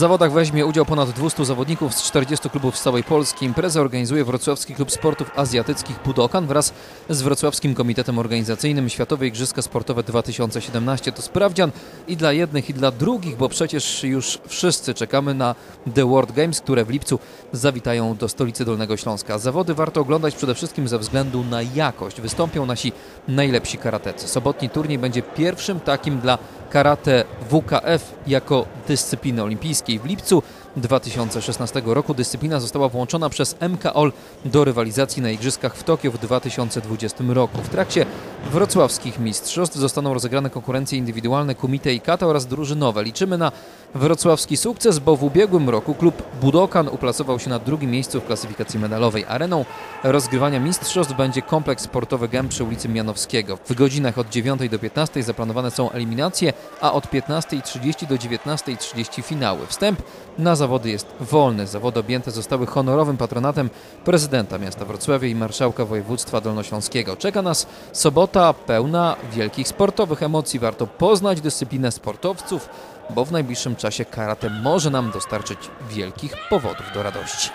Zawodach weźmie udział ponad 200 zawodników z 40 klubów z całej Polski. Imprezę organizuje Wrocławski Klub Sportów Azjatyckich Budokan wraz z Wrocławskim Komitetem Organizacyjnym Światowe Igrzyska Sportowe 2017. To sprawdzian i dla jednych i dla drugich, bo przecież już wszyscy czekamy na The World Games, które w lipcu zawitają do stolicy Dolnego Śląska. Zawody warto oglądać przede wszystkim ze względu na jakość. Wystąpią nasi najlepsi karatecy. Sobotni turniej będzie pierwszym takim dla karate WKF jako dyscypliny olimpijskiej. W lipcu 2016 roku dyscyplina została włączona przez MKOL do rywalizacji na Igrzyskach w Tokio w 2020 roku. W trakcie wrocławskich mistrzostw zostaną rozegrane konkurencje indywidualne Kumite i Kata oraz drużynowe. Liczymy na wrocławski sukces, bo w ubiegłym roku klub Budokan uplasował się na drugim miejscu w klasyfikacji medalowej. Areną rozgrywania mistrzostw będzie kompleks sportowy GEM przy ulicy Mianowskiego. W godzinach od 9 do 15 zaplanowane są eliminacje, a od 15.30 do 19.30 finały. Wstęp na zawody jest wolny. Zawody objęte zostały honorowym patronatem prezydenta miasta Wrocławia i marszałka województwa dolnośląskiego. Czeka nas sobota pełna wielkich sportowych emocji. Warto poznać dyscyplinę sportowców, bo w najbliższym czasie karate może nam dostarczyć wielkich powodów do radości.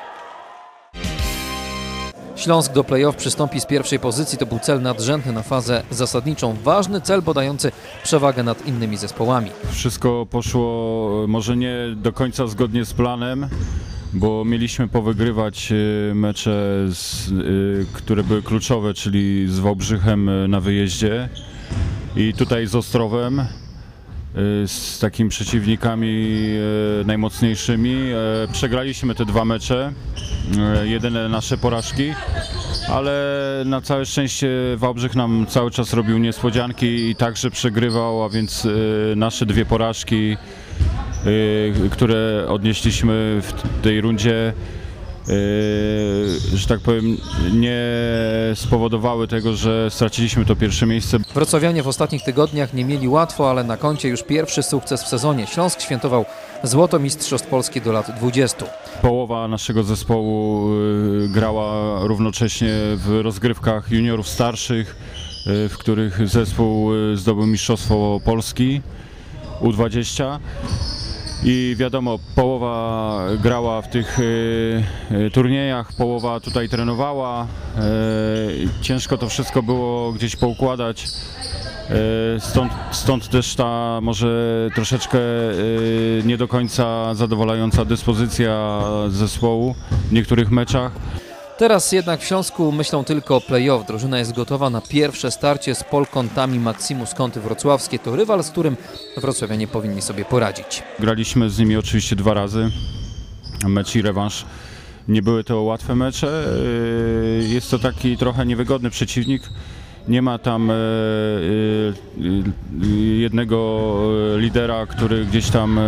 Śląsk do play-off przystąpi z pierwszej pozycji. To był cel nadrzędny na fazę zasadniczą. Ważny cel, bo dający przewagę nad innymi zespołami. Wszystko poszło może nie do końca zgodnie z planem, bo mieliśmy powygrywać y, mecze, z, y, które były kluczowe, czyli z Wałbrzychem y, na wyjeździe i tutaj z Ostrowem, z takimi przeciwnikami najmocniejszymi. Y, Przegraliśmy te dwa mecze, jedyne nasze porażki, ale na całe szczęście Wałbrzych nam cały czas robił niespodzianki i także przegrywał, a więc nasze dwie porażki, które odnieśliśmy w tej rundzie, y, że tak powiem, nie spowodowały tego, że straciliśmy to pierwsze miejsce. Wrocławianie w ostatnich tygodniach nie mieli łatwo, ale na koncie już pierwszy sukces w sezonie. Śląsk świętował złoto Mistrzostw Polski do lat 20. Połowa naszego zespołu y, grała równocześnie w rozgrywkach juniorów starszych, y, w których zespół y, zdobył Mistrzostwo Polski U20. I wiadomo, połowa grała w tych y, y, turniejach, połowa tutaj trenowała. Y, ciężko to wszystko było gdzieś poukładać. Stąd, stąd też ta może troszeczkę nie do końca zadowalająca dyspozycja zespołu w niektórych meczach. Teraz jednak w Śląsku myślą tylko o play-off. Drużyna jest gotowa na pierwsze starcie z Polkontami Maximus Kąty Wrocławskie. To rywal, z którym wrocławianie powinni sobie poradzić. Graliśmy z nimi oczywiście dwa razy, mecz i rewanż. Nie były to łatwe mecze. y, Jest to taki trochę niewygodny przeciwnik. Nie ma tam y, y, y, jednego lidera, który gdzieś tam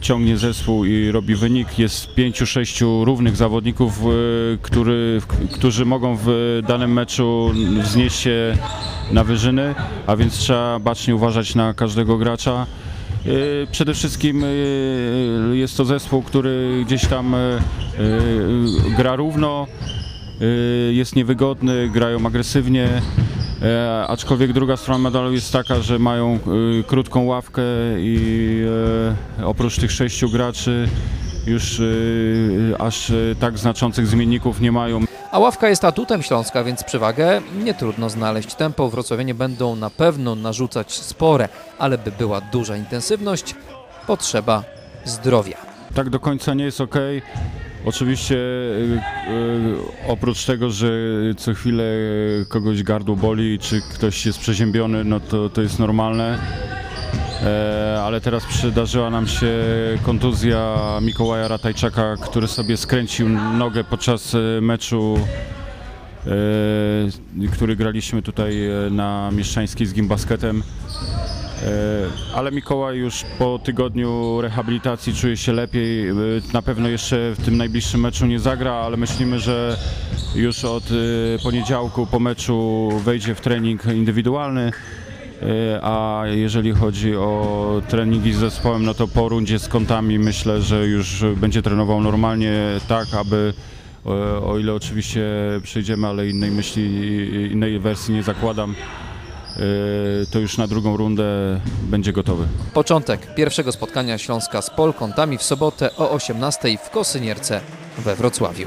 ciągnie zespół i robi wynik. Jest pięciu, sześciu równych zawodników, y, który, którzy mogą w danym meczu wznieść się na wyżyny, a więc trzeba bacznie uważać na każdego gracza. Y, Przede wszystkim y, jest to zespół, który gdzieś tam y, y, gra równo, y, jest niewygodny, grają agresywnie, e, aczkolwiek druga strona medalu jest taka, że mają y, krótką ławkę i e, oprócz tych sześciu graczy już y, aż y, tak znaczących zmienników nie mają. A ławka jest atutem Śląska, więc przewagę nie trudno znaleźć. Tempo wrocławianie będą na pewno narzucać spore, ale by była duża intensywność, potrzeba zdrowia. tak do końca nie jest ok. Oczywiście y, y, oprócz tego, że co chwilę kogoś gardło boli, czy ktoś jest przeziębiony, no to, to jest normalne. E, ale teraz przydarzyła nam się kontuzja Mikołaja Ratajczaka, który sobie skręcił nogę podczas e, meczu, e, który graliśmy tutaj e, na Mieszczańskiej z Gimbasketem. E, Ale Mikołaj już po tygodniu rehabilitacji czuje się lepiej. E, Na pewno jeszcze w tym najbliższym meczu nie zagra, ale myślimy, że już od e, poniedziałku po meczu wejdzie w trening indywidualny. A jeżeli chodzi o treningi z zespołem, no to po rundzie z kątami myślę, że już będzie trenował normalnie tak, aby o ile oczywiście przejdziemy, ale innej myśli, innej wersji nie zakładam, to już na drugą rundę będzie gotowy. Początek pierwszego spotkania Śląska z Polkontami w sobotę o 18 w Kosynierce we Wrocławiu.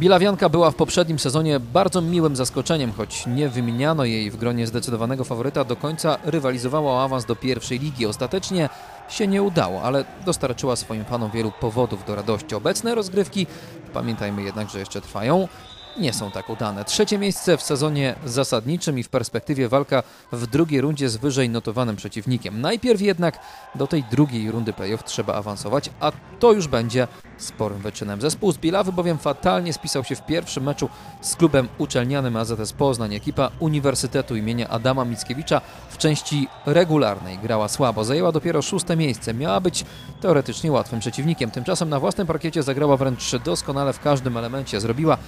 Bielawianka była w poprzednim sezonie bardzo miłym zaskoczeniem, choć nie wymieniano jej w gronie zdecydowanego faworyta, do końca rywalizowała o awans do pierwszej ligi. Ostatecznie się nie udało, ale dostarczyła swoim fanom wielu powodów do radości. Obecne rozgrywki, pamiętajmy jednak, że jeszcze trwają, nie są tak udane. Trzecie miejsce w sezonie zasadniczym i w perspektywie walka w drugiej rundzie z wyżej notowanym przeciwnikiem. Najpierw jednak do tej drugiej rundy playoff trzeba awansować, a to już będzie sporym wyczynem. Zespół z Bielawy bowiem fatalnie spisał się w pierwszym meczu z klubem uczelnianym AZS Poznań. Ekipa Uniwersytetu imienia Adama Mickiewicza w części regularnej grała słabo. Zajęła dopiero szóste miejsce. Miała być teoretycznie łatwym przeciwnikiem. Tymczasem na własnym parkiecie zagrała wręcz doskonale w każdym elemencie. Zrobiła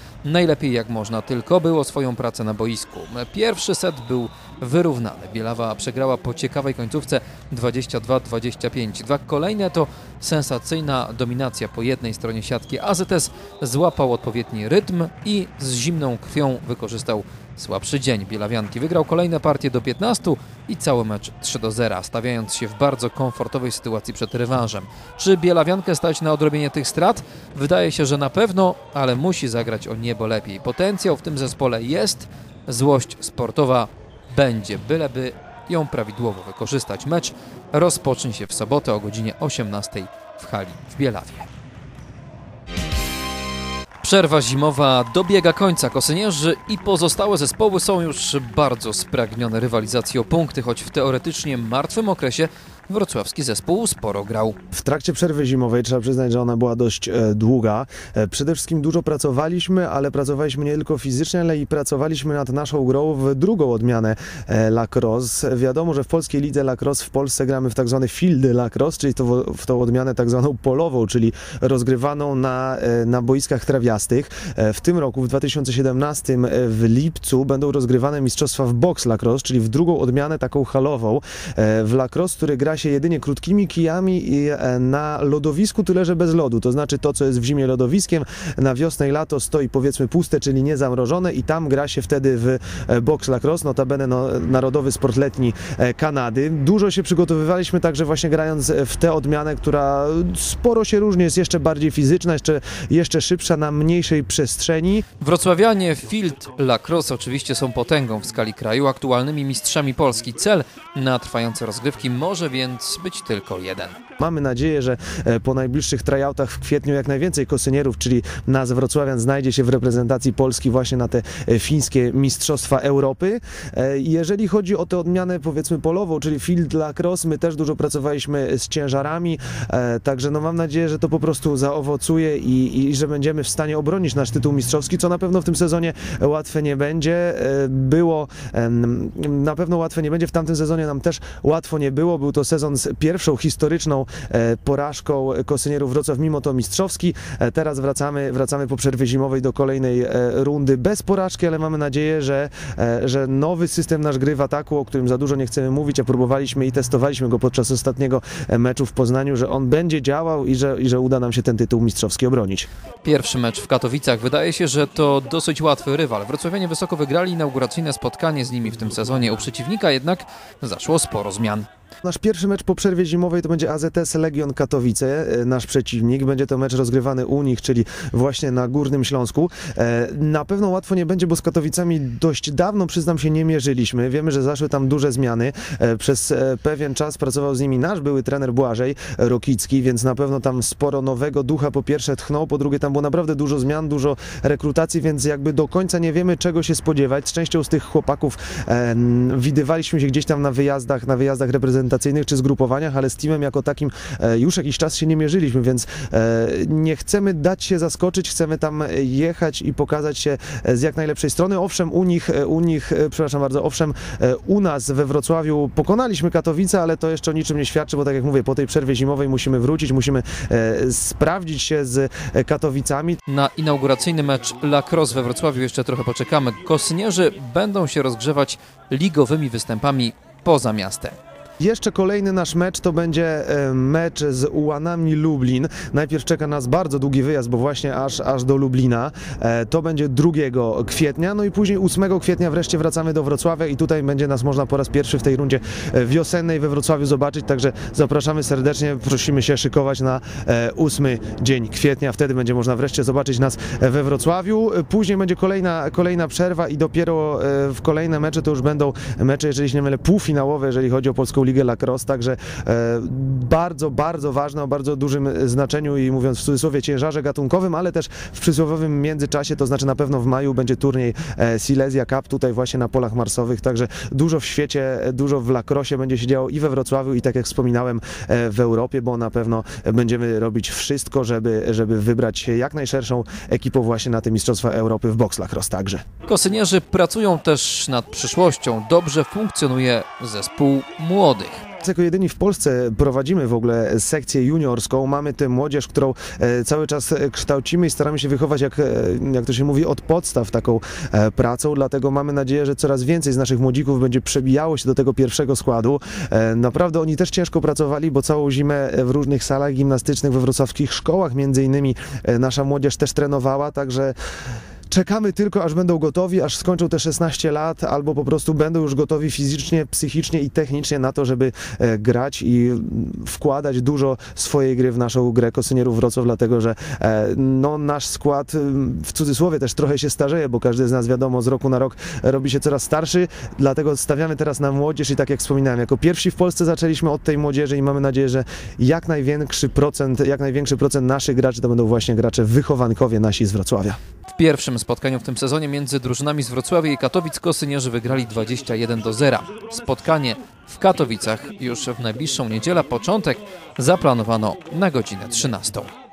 najlepiej jak można, tylko było swoją pracę na boisku. Pierwszy set był wyrównany. Bielawa przegrała po ciekawej końcówce 22-25. Dwa kolejne to sensacyjna dominacja po jednej stronie siatki. AZS złapał odpowiedni rytm i z zimną krwią wykorzystał słabszy dzień Bielawianki. Wygrał kolejne partie do 15 i cały mecz 3 do 0, stawiając się w bardzo komfortowej sytuacji przed rewanżem. Czy Bielawiankę stać na odrobienie tych strat? Wydaje się, że na pewno, ale musi zagrać o niebo lepiej. Potencjał w tym zespole jest, złość sportowa będzie, byleby ją prawidłowo wykorzystać. Mecz rozpocznie się w sobotę o godzinie 18 w hali w Bielawie. Przerwa zimowa dobiega końca. Kosynierzy i pozostałe zespoły są już bardzo spragnione rywalizacji o punkty, choć w teoretycznie martwym okresie wrocławski zespół sporo grał. W trakcie przerwy zimowej trzeba przyznać, że ona była dość e, długa. E, przede wszystkim dużo pracowaliśmy, ale pracowaliśmy nie tylko fizycznie, ale i pracowaliśmy nad naszą grą w drugą odmianę e, lacrosse. Wiadomo, że w polskiej lidze lacrosse w Polsce gramy w tak zwany field lacrosse, czyli to, w tą odmianę tak zwaną polową, czyli rozgrywaną na, na boiskach trawiastych. W tym roku, w 2017 e, w lipcu będą rozgrywane mistrzostwa w box lacrosse, czyli w drugą odmianę taką halową. W lacrosse, który gra się jedynie krótkimi kijami i e, na lodowisku tyle, że bez lodu. To znaczy to, co jest w zimie lodowiskiem, na wiosnę i lato stoi powiedzmy puste, czyli niezamrożone i tam gra się wtedy w e, box lacrosse, notabene no, narodowy sport letni e, Kanady. Dużo się przygotowywaliśmy także właśnie grając w tę odmianę, która sporo się różni, jest jeszcze bardziej fizyczna, jeszcze, jeszcze szybsza na mniejszej przestrzeni. Wrocławianie Field Lacrosse oczywiście są potęgą w skali kraju, aktualnymi mistrzami Polski. Cel na trwające rozgrywki może więc być tylko jeden. Mamy nadzieję, że e, po najbliższych tryoutach w kwietniu jak najwięcej kosynierów, czyli nas wrocławian znajdzie się w reprezentacji Polski właśnie na te e, fińskie Mistrzostwa Europy. E, Jeżeli chodzi o tę odmianę powiedzmy polową, czyli field lacrosse, my też dużo pracowaliśmy z ciężarami, także no mam nadzieję, że to po prostu zaowocuje i, i że będziemy w stanie obronić nasz tytuł mistrzowski, co na pewno w tym sezonie łatwe nie będzie. Było na pewno łatwe nie będzie, w tamtym sezonie nam też łatwo nie było, był to sezon z pierwszą historyczną e, porażką Kosynierów Wrocław, mimo to mistrzowski. E, Teraz wracamy, wracamy po przerwie zimowej do kolejnej e, rundy bez porażki, ale mamy nadzieję, że, że nowy system nasz gry w ataku, o którym za dużo nie chcemy mówić, a próbowaliśmy i testowaliśmy go podczas ostatniego meczu w Poznaniu, że on będzie działał i że, i że uda nam się ten tytuł mistrzowski obronić. Pierwszy mecz w Katowicach. Wydaje się, że to dosyć łatwy rywal. Wrocławianie wysoko wygrali inauguracyjne spotkanie z nimi w tym sezonie. U przeciwnika jednak zaszło sporo zmian. Nasz pierwszy mecz po przerwie zimowej to będzie AZS Legion Katowice, e, nasz przeciwnik. Będzie to mecz rozgrywany u nich, czyli właśnie na Górnym Śląsku. E, Na pewno łatwo nie będzie, bo z Katowicami dość dawno, przyznam się, nie mierzyliśmy. Wiemy, że zaszły tam duże zmiany. E, Przez pewien czas pracował z nimi nasz były trener Błażej Rokicki, więc na pewno tam sporo nowego ducha po pierwsze tchnął, po drugie tam było naprawdę dużo zmian, dużo rekrutacji, więc jakby do końca nie wiemy czego się spodziewać. Z częścią z tych chłopaków widywaliśmy się gdzieś tam na wyjazdach, na wyjazdach reprezentacyjnych czy zgrupowaniach, ale z teamem jako takim e, już jakiś czas się nie mierzyliśmy, więc e, nie chcemy dać się zaskoczyć, chcemy tam jechać i pokazać się e, z jak najlepszej strony. Owszem, u nich, u nich, przepraszam bardzo, owszem, u nas we Wrocławiu pokonaliśmy Katowice, ale to jeszcze o niczym nie świadczy, bo tak jak mówię, po tej przerwie zimowej musimy wrócić, musimy sprawdzić się z Katowicami. Na inauguracyjny mecz Lacrosse we Wrocławiu jeszcze trochę poczekamy. Kosynierzy będą się rozgrzewać ligowymi występami poza miastem. Jeszcze kolejny nasz mecz to będzie e, mecz z Ułanami Lublin. Najpierw czeka nas bardzo długi wyjazd, bo właśnie aż, aż do Lublina. E, To będzie 2 kwietnia, no i później 8 kwietnia wreszcie wracamy do Wrocławia i tutaj będzie nas można po raz pierwszy w tej rundzie e, wiosennej we Wrocławiu zobaczyć, także zapraszamy serdecznie, prosimy się szykować na e, 8 dzień kwietnia, wtedy będzie można wreszcie zobaczyć nas we Wrocławiu. Później będzie kolejna, kolejna przerwa i dopiero w kolejne mecze to już będą mecze, jeżeli się nie mylę, półfinałowe, jeżeli chodzi o Polską Ligę Lacrosse, także e, bardzo, bardzo ważne, o bardzo dużym znaczeniu i mówiąc w cudzysłowie ciężarze gatunkowym, ale też w przysłowiowym międzyczasie, to znaczy na pewno w maju będzie turniej e, Silesia Cup tutaj właśnie na polach marsowych, także dużo w świecie, e, dużo w lacrosie będzie się działo i we Wrocławiu i tak jak wspominałem e, w Europie, bo na pewno będziemy robić wszystko, żeby, żeby wybrać jak najszerszą ekipą właśnie na te Mistrzostwa Europy w box lacrosse także. Kosynierzy pracują też nad przyszłością. Dobrze funkcjonuje zespół młodych. Jako jedyni w Polsce prowadzimy w ogóle sekcję juniorską. Mamy tę młodzież, którą e, cały czas kształcimy i staramy się wychować, jak, e, jak to się mówi, od podstaw taką e, pracą. Dlatego mamy nadzieję, że coraz więcej z naszych młodzików będzie przebijało się do tego pierwszego składu. Naprawdę oni też ciężko pracowali, bo całą zimę w różnych salach gimnastycznych, we wrocławskich szkołach między innymi nasza młodzież też trenowała, także Czekamy tylko, aż będą gotowi, aż skończą te 16 lat, albo po prostu będą już gotowi fizycznie, psychicznie i technicznie na to, żeby e, grać i mm, wkładać dużo swojej gry w naszą grę Kosynierów Wrocław, dlatego że e, no, nasz skład mm, w cudzysłowie też trochę się starzeje, bo każdy z nas wiadomo z roku na rok robi się coraz starszy, dlatego stawiamy teraz na młodzież i tak jak wspominałem, jako pierwsi w Polsce zaczęliśmy od tej młodzieży i mamy nadzieję, że jak największy procent, jak największy procent naszych graczy to będą właśnie gracze wychowankowie nasi z Wrocławia. W pierwszym spotkaniu w tym sezonie między drużynami z Wrocławia i Katowic Kosynierzy wygrali 21 do 0. Spotkanie w Katowicach już w najbliższą niedzielę. Początek zaplanowano na godzinę 13.